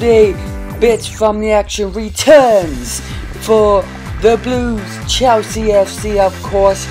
today, Bits from the Action returns for the Blues. Chelsea FC, of course,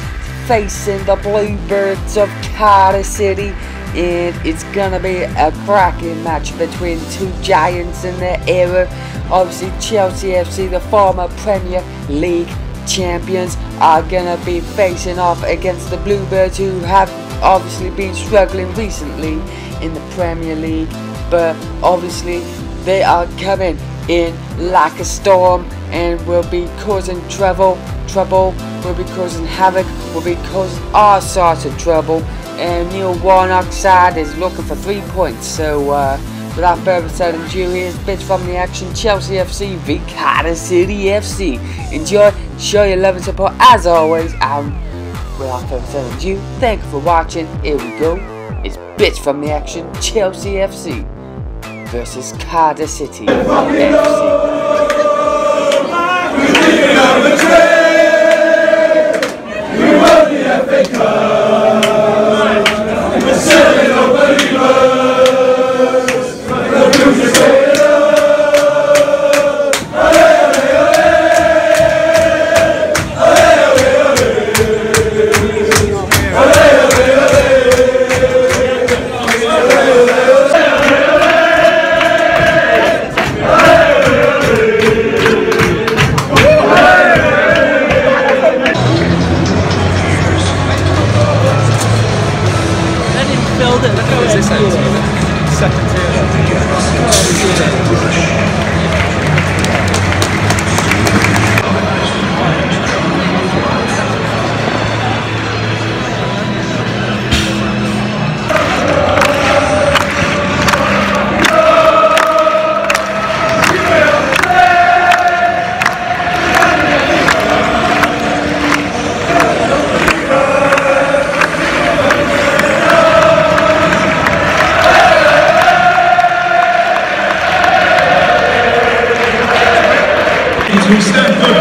facing the Bluebirds of Cardiff City. And it's gonna be a cracking match between two giants in their era. Obviously, Chelsea FC, the former Premier League champions, are gonna be facing off against the Bluebirds, who have obviously been struggling recently in the Premier League. But obviously, they are coming in like a storm and will be causing trouble. Trouble will be causing havoc, will be causing all sorts of trouble. And Neil Warnock side is looking for three points. So uh, without further ado, here's bits from the action. Chelsea FC v Cardiff City FC. Enjoy, show your love and support as always. And without further ado, thank you for watching. Here we go. It's bits from the action. Chelsea FC versus Cardiff City FC. To Stamford Bridge. Welcome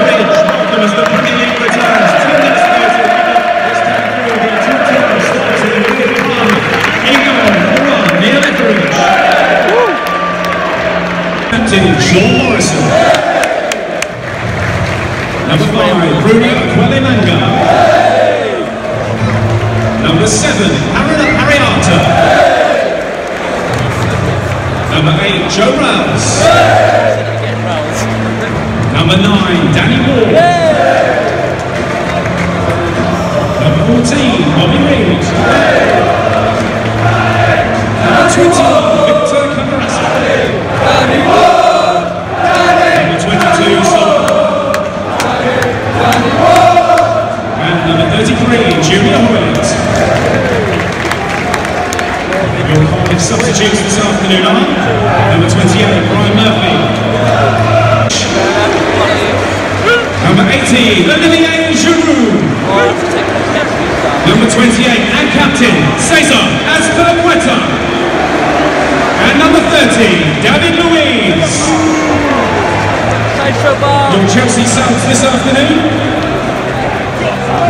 Chelsea subs this afternoon.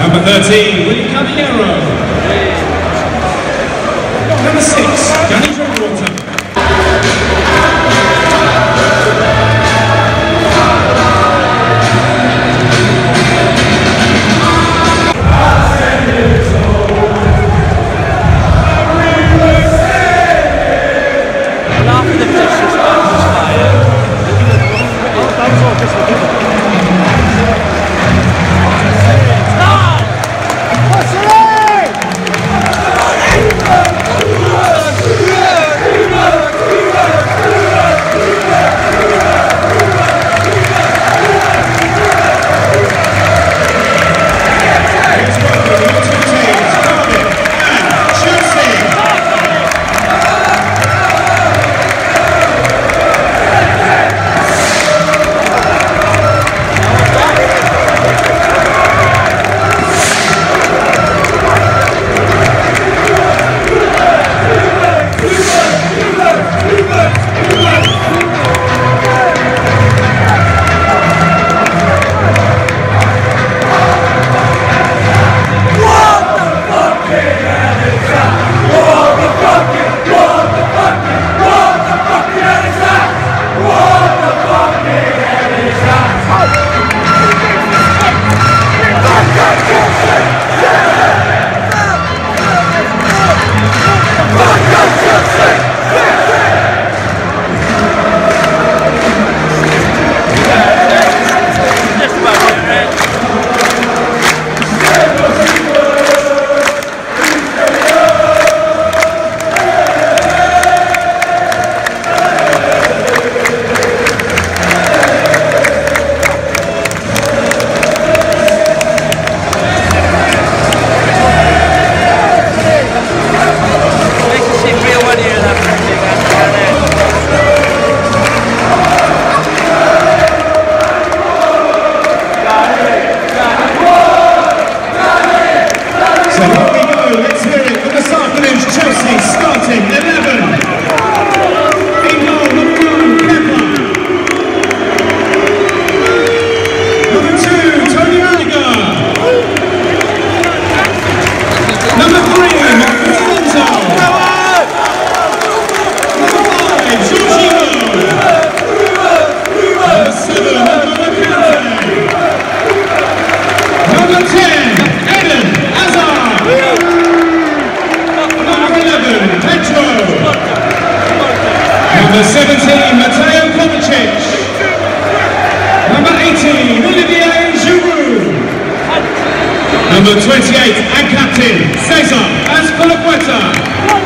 Number 13, William Caballero. Number 6, Danny Number 17, Mateo Kovacic. Number 18, Olivier Giroud. Number 28, and captain, Cesar Azpilicueta.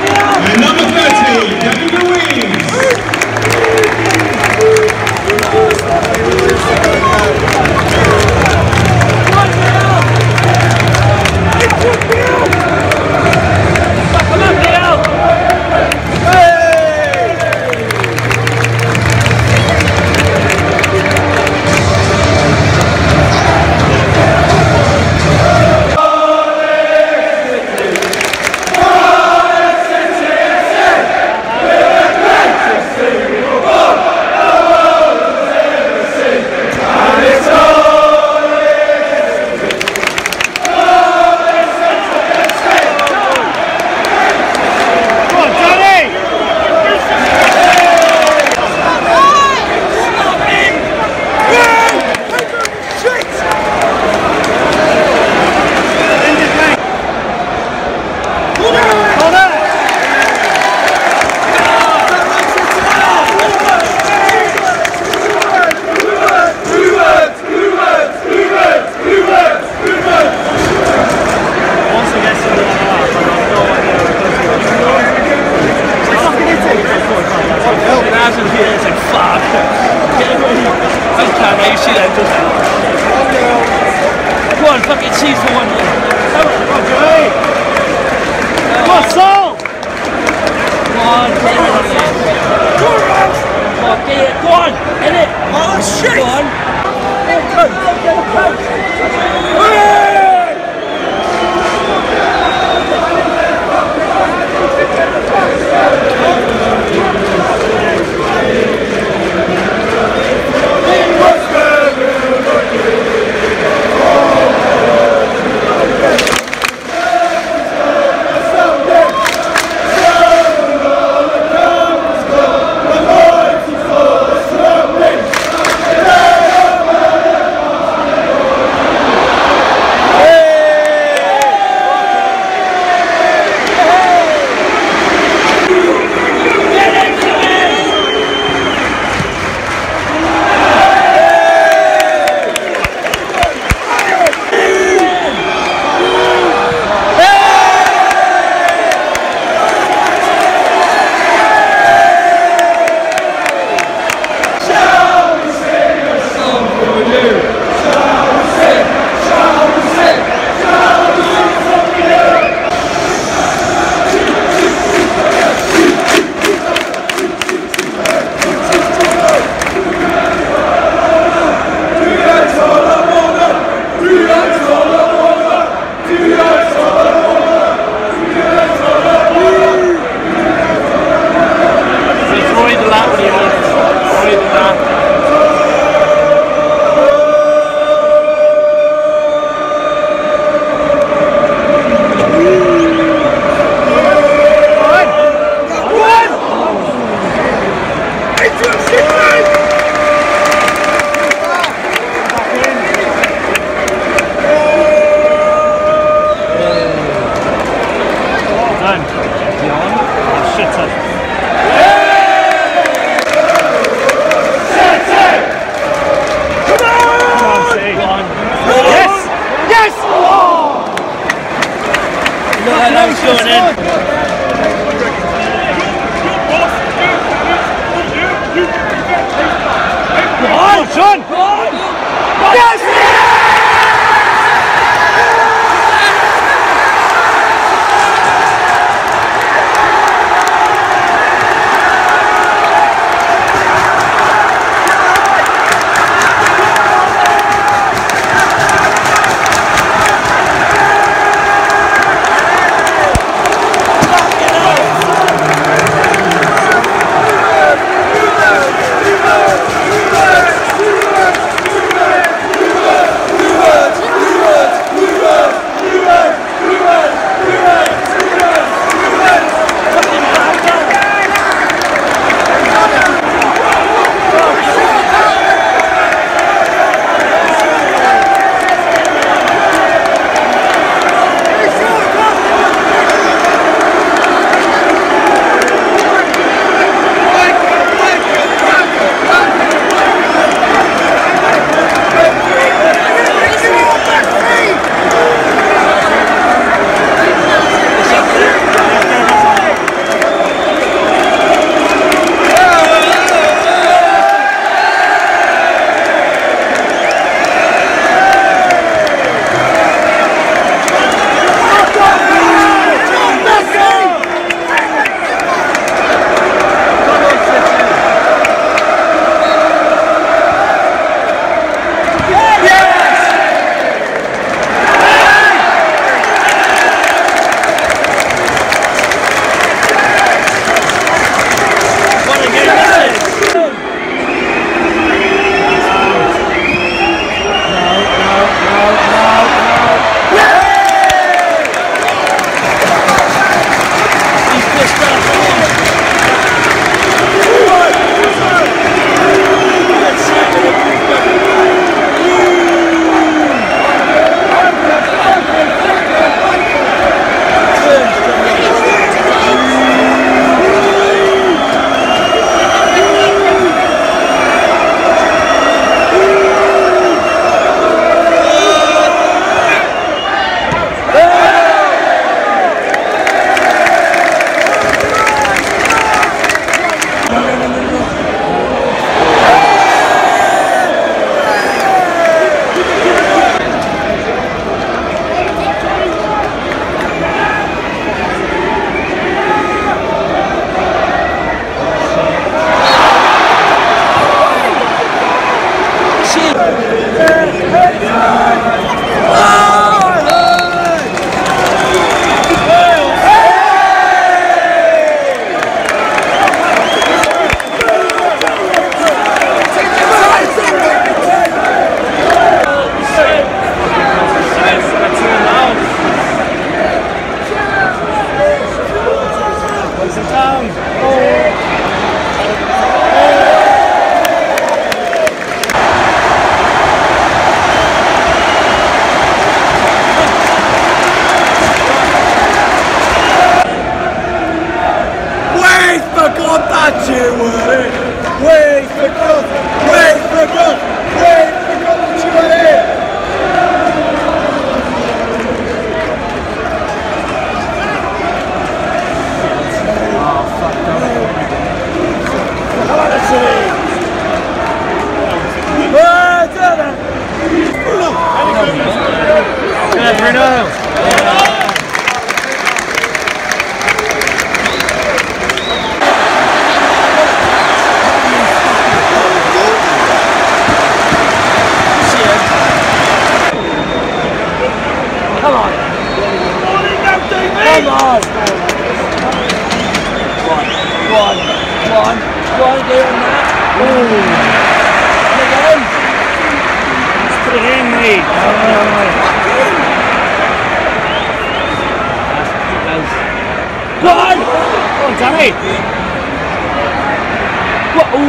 Ooh.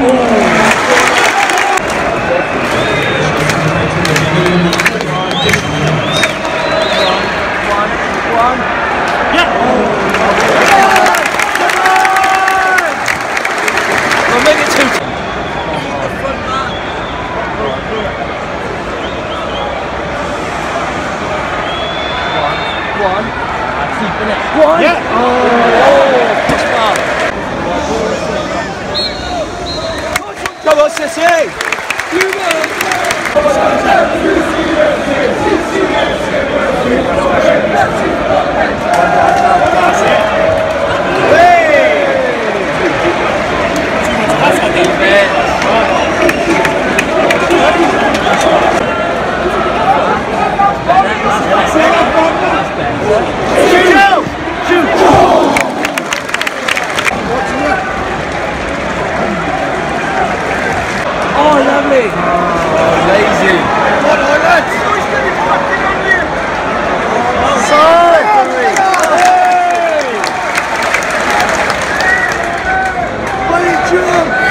One. Yeah. We'll make it two. One. That's keeping it. One. Yeah. Oh, push ball. Come on, Sissy! Oh, lovely. Lazy! Lovely.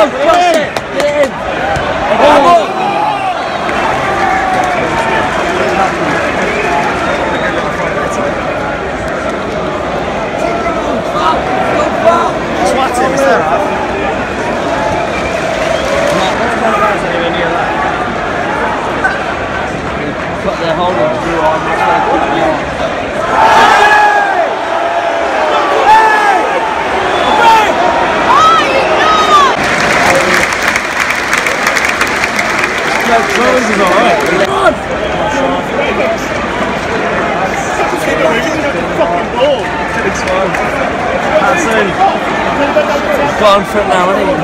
Go, cross it. Get it in. Oh. Put their holding through on this one. Rose is alright. He's gone for it now, isn't he?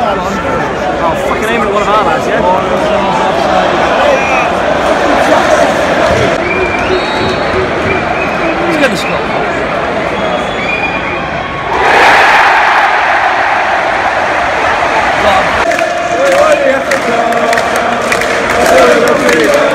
Oh, fucking aim at one of our lads, yeah? He's going to score. Yeah.